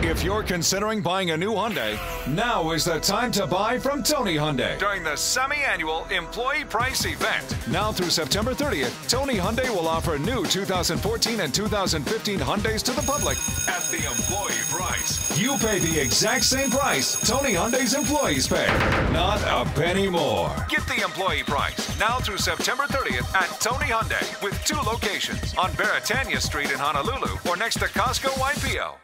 If you're considering buying a new Hyundai, now is the time to buy from Tony Hyundai. During the semi-annual employee price event, now through September 30th, Tony Hyundai will offer new 2014 and 2015 Hyundais to the public at the employee price. You pay the exact same price Tony Hyundai's employees pay, not a penny more. Get the employee price now through September 30th at Tony Hyundai with two locations on Beretania Street in Honolulu or next to Costco Waipio.